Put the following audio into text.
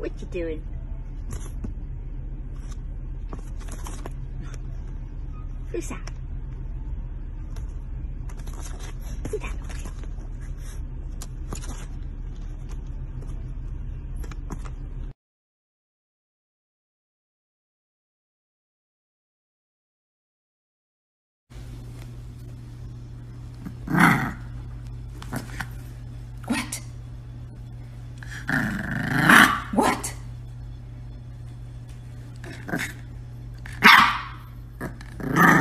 What you doing? Who's that? Down over. What? Grrrr.